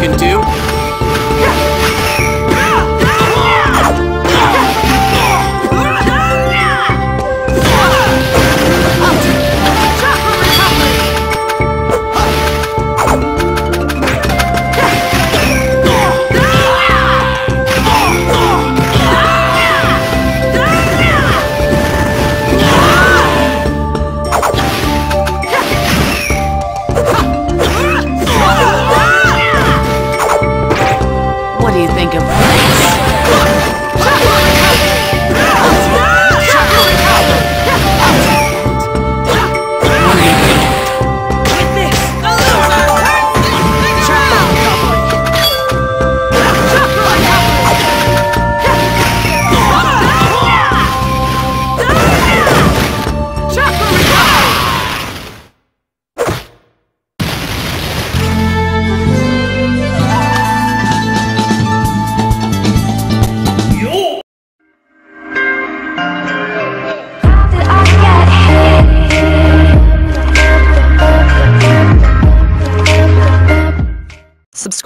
can do? think about it.